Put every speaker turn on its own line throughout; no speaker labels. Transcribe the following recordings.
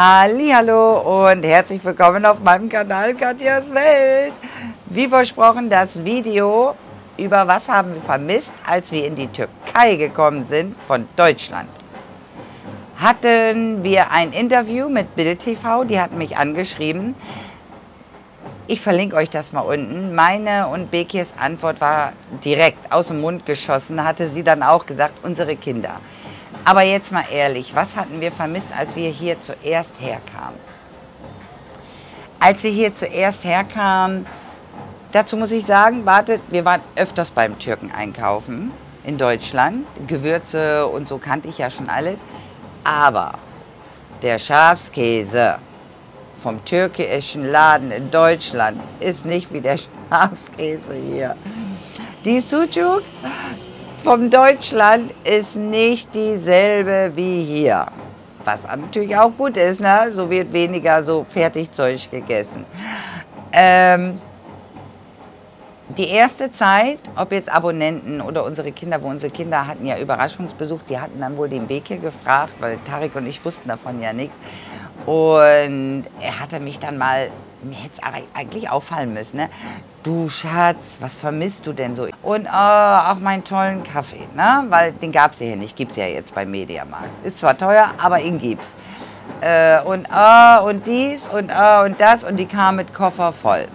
Hallo und herzlich willkommen auf meinem Kanal Katjas Welt. Wie versprochen, das Video über was haben wir vermisst, als wir in die Türkei gekommen sind von Deutschland. Hatten wir ein Interview mit Bild TV, die hatten mich angeschrieben. Ich verlinke euch das mal unten. Meine und Bekirs Antwort war direkt aus dem Mund geschossen, hatte sie dann auch gesagt, unsere Kinder. Aber jetzt mal ehrlich, was hatten wir vermisst, als wir hier zuerst herkamen? Als wir hier zuerst herkamen, dazu muss ich sagen, wartet, wir waren öfters beim Türken einkaufen in Deutschland. Gewürze und so kannte ich ja schon alles. Aber der Schafskäse vom türkischen Laden in Deutschland ist nicht wie der Schafskäse hier. Die Sucuk vom Deutschland ist nicht dieselbe wie hier. Was natürlich auch gut ist, ne? so wird weniger so Fertigzeug gegessen. Ähm, die erste Zeit, ob jetzt Abonnenten oder unsere Kinder, wo unsere Kinder hatten ja Überraschungsbesuch, die hatten dann wohl den Weg hier gefragt, weil Tarek und ich wussten davon ja nichts. Und er hatte mich dann mal, mir hätte es eigentlich auffallen müssen, ne? Du Schatz, was vermisst du denn so? Und äh, auch meinen tollen Kaffee, ne? Weil den gab es ja hier nicht, gibt es ja jetzt beim Mediamarkt. Ist zwar teuer, aber ihn gibt's. Äh, und äh, und dies und äh, und das und die kam mit Koffer voll.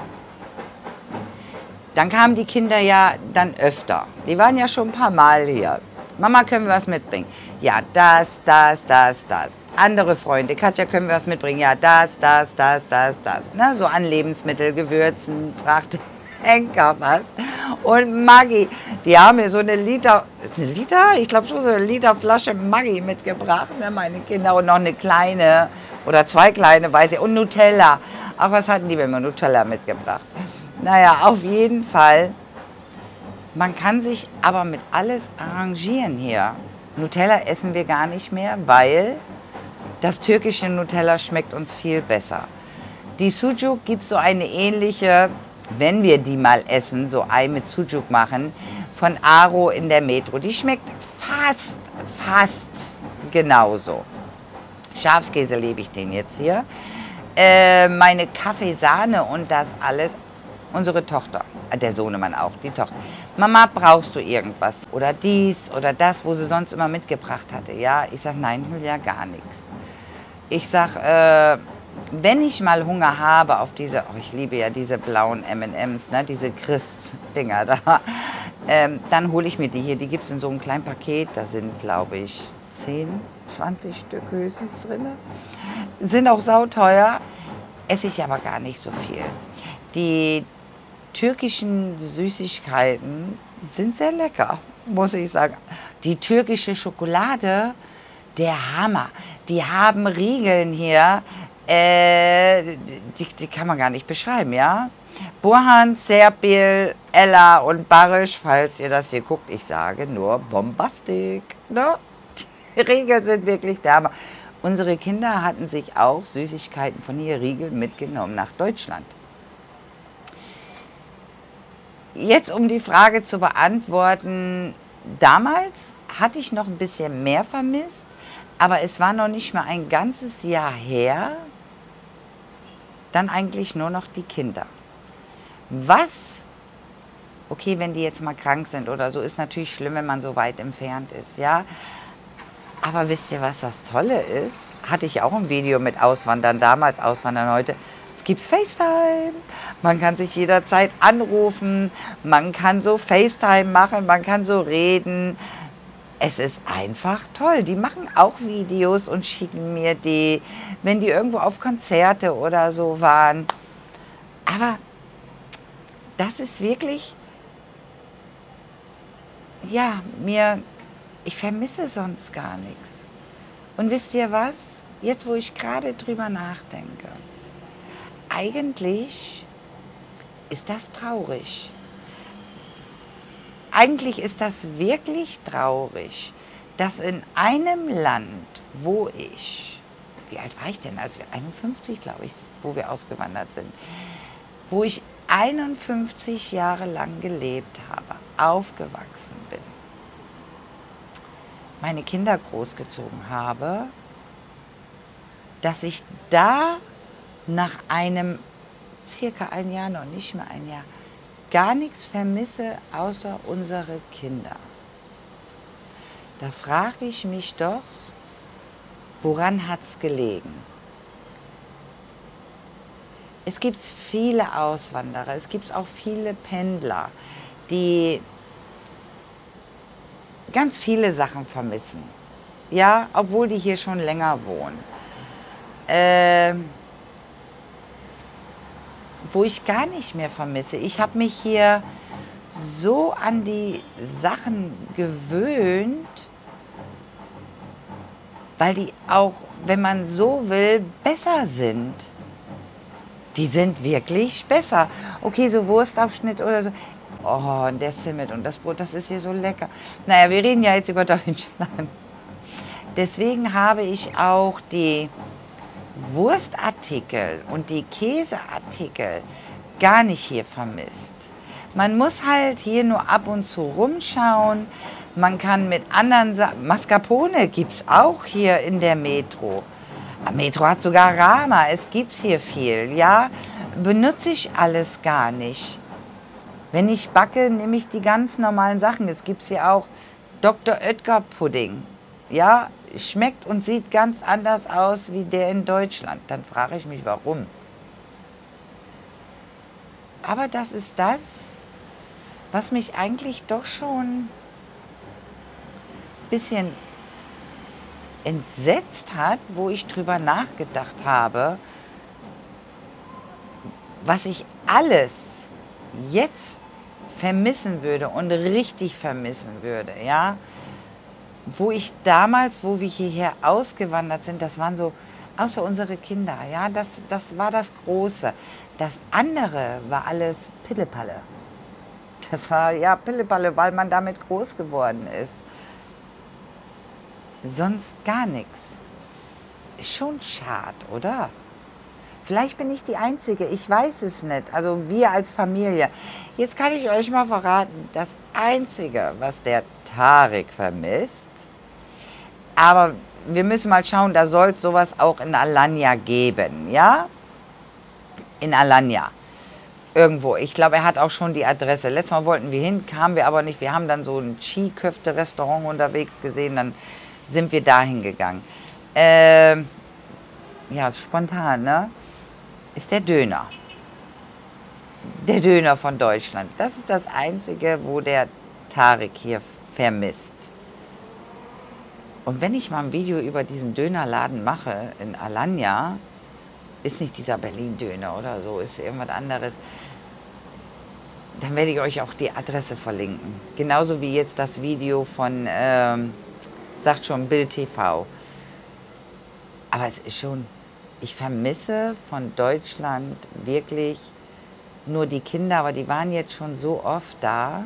Dann kamen die Kinder ja dann öfter. Die waren ja schon ein paar Mal hier. Mama, können wir was mitbringen? Ja, das, das, das, das. Andere Freunde, Katja, können wir was mitbringen? Ja, das, das, das, das, das. Ne? So an Lebensmittel, Gewürzen, fragte Henker was. Und Maggi, die haben mir so eine Liter, eine Liter? Ich glaube schon so eine Liter Flasche Maggi mitgebracht, ne, meine Kinder. Und noch eine kleine oder zwei kleine, weiß ich. Und Nutella. Ach, was hatten die mir immer? Nutella mitgebracht. Naja, auf jeden Fall man kann sich aber mit alles arrangieren hier. Nutella essen wir gar nicht mehr, weil das türkische Nutella schmeckt uns viel besser. Die Sucuk gibt so eine ähnliche, wenn wir die mal essen, so Ei mit Sucuk machen, von Aro in der Metro. Die schmeckt fast, fast genauso. Schafskäse lebe ich den jetzt hier. Äh, meine Kaffeesahne und das alles unsere Tochter, äh, der Sohnemann auch, die Tochter. Mama, brauchst du irgendwas? Oder dies oder das, wo sie sonst immer mitgebracht hatte. Ja, ich sage, nein, Julia, gar nichts. Ich sage, äh, wenn ich mal Hunger habe auf diese, oh, ich liebe ja diese blauen M&M's, ne, diese Crisp-Dinger da, ähm, dann hole ich mir die hier. Die gibt es in so einem kleinen Paket, da sind, glaube ich, 10, 20 Stück höchstens drin. Sind auch sauteuer, esse ich aber gar nicht so viel. Die, türkischen Süßigkeiten sind sehr lecker, muss ich sagen. Die türkische Schokolade, der Hammer. Die haben Riegeln hier, äh, die, die, kann man gar nicht beschreiben, ja. Burhan, Serpil, Ella und Barisch, falls ihr das hier guckt, ich sage nur Bombastik. Ne? Die Riegel sind wirklich der Hammer. Unsere Kinder hatten sich auch Süßigkeiten von hier Riegel mitgenommen nach Deutschland. Jetzt, um die Frage zu beantworten, damals hatte ich noch ein bisschen mehr vermisst, aber es war noch nicht mal ein ganzes Jahr her, dann eigentlich nur noch die Kinder. Was, okay, wenn die jetzt mal krank sind oder so, ist natürlich schlimm, wenn man so weit entfernt ist, ja. Aber wisst ihr, was das Tolle ist? Hatte ich auch ein Video mit Auswandern, damals Auswandern heute. Es gibt FaceTime. Man kann sich jederzeit anrufen. Man kann so FaceTime machen. Man kann so reden. Es ist einfach toll. Die machen auch Videos und schicken mir die, wenn die irgendwo auf Konzerte oder so waren. Aber das ist wirklich, ja, mir, ich vermisse sonst gar nichts. Und wisst ihr was? Jetzt, wo ich gerade drüber nachdenke, eigentlich ist das traurig. Eigentlich ist das wirklich traurig, dass in einem Land, wo ich, wie alt war ich denn, als wir 51, glaube ich, wo wir ausgewandert sind, wo ich 51 Jahre lang gelebt habe, aufgewachsen bin, meine Kinder großgezogen habe dass ich da nach einem circa ein Jahr, noch nicht mal ein Jahr, gar nichts vermisse außer unsere Kinder. Da frage ich mich doch, woran hat es gelegen? Es gibt viele Auswanderer, es gibt auch viele Pendler, die ganz viele Sachen vermissen. Ja, obwohl die hier schon länger wohnen. Äh, wo ich gar nicht mehr vermisse. Ich habe mich hier so an die Sachen gewöhnt, weil die auch, wenn man so will, besser sind. Die sind wirklich besser. Okay, so Wurstaufschnitt oder so. Oh, und der Zimmet und das Brot, das ist hier so lecker. Naja, wir reden ja jetzt über Deutschland. Deswegen habe ich auch die Wurstartikel und die Käseartikel gar nicht hier vermisst. Man muss halt hier nur ab und zu rumschauen. Man kann mit anderen Sachen, Mascarpone gibt es auch hier in der Metro. Metro hat sogar Rama, es gibt hier viel, ja. Benutze ich alles gar nicht. Wenn ich backe, nehme ich die ganz normalen Sachen. Es gibt hier auch Dr. Oetker Pudding. Ja, schmeckt und sieht ganz anders aus wie der in Deutschland. Dann frage ich mich, warum. Aber das ist das, was mich eigentlich doch schon ein bisschen entsetzt hat, wo ich drüber nachgedacht habe, was ich alles jetzt vermissen würde und richtig vermissen würde, ja. Wo ich damals, wo wir hierher ausgewandert sind, das waren so, außer unsere Kinder, ja, das, das war das Große. Das andere war alles Pillepalle. Das war ja Pillepalle, weil man damit groß geworden ist sonst gar nichts. Ist schon schade, oder? Vielleicht bin ich die Einzige, ich weiß es nicht. Also wir als Familie. Jetzt kann ich euch mal verraten, das Einzige, was der Tarek vermisst, aber wir müssen mal schauen, da soll es sowas auch in Alanya geben, ja? In Alanya. Irgendwo. Ich glaube, er hat auch schon die Adresse. Letztes Mal wollten wir hin, kamen wir aber nicht. Wir haben dann so ein Skiköfte-Restaurant unterwegs gesehen. Dann sind wir dahin gegangen. Äh, ja, spontan, ne? Ist der Döner. Der Döner von Deutschland. Das ist das Einzige, wo der Tarek hier vermisst. Und wenn ich mal ein Video über diesen Dönerladen mache in Alanya, ist nicht dieser Berlin-Döner oder so, ist irgendwas anderes, dann werde ich euch auch die Adresse verlinken. Genauso wie jetzt das Video von ähm, sagt schon Bild TV. Aber es ist schon, ich vermisse von Deutschland wirklich nur die Kinder, aber die waren jetzt schon so oft da.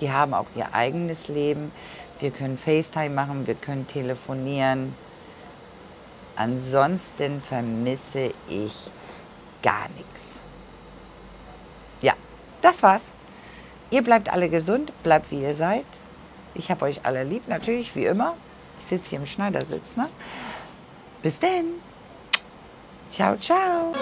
Die haben auch ihr eigenes Leben. Wir können FaceTime machen, wir können telefonieren. Ansonsten vermisse ich gar nichts. Ja, das war's. Ihr bleibt alle gesund, bleibt wie ihr seid. Ich habe euch alle lieb, natürlich, wie immer sitze hier im Schneidersitz. Ne? Bis denn. Ciao, ciao.